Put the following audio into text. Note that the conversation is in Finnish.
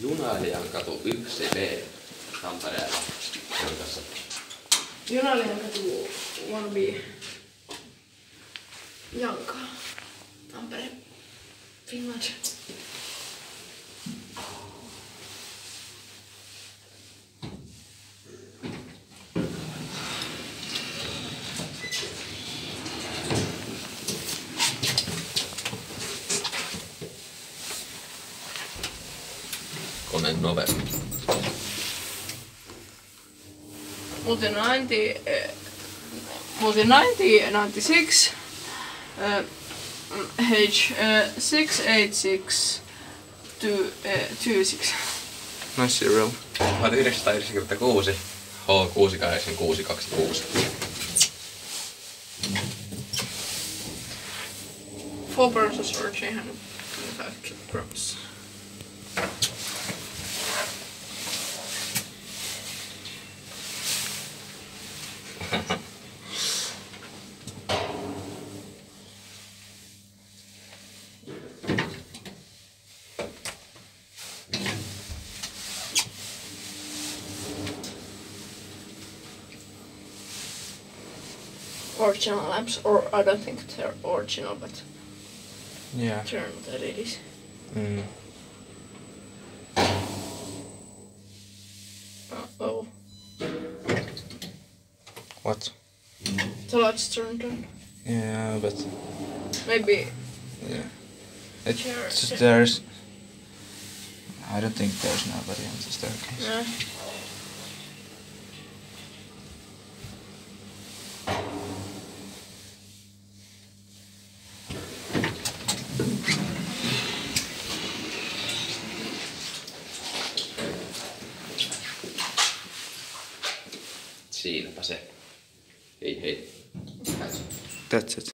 Junailijan katu 1B Tampereella. Jankassa. Junailijan katu 1B. Janka. Tampere. Finland. Koneen nove. Multi 90, eh, multi 90, 96, eh, H, eh, 686, 26. Nice serial. 1996 H688626. Four persons or 325 kilograms. Original lamps, or I don't think they're original, but Yeah. turn what it is. Mm. Uh oh. What? The lights turned on. Yeah, but Maybe. yeah. It, sure. there's. I don't think there's nobody on the staircase. No. Siinäpä se. Hei hei. That's it.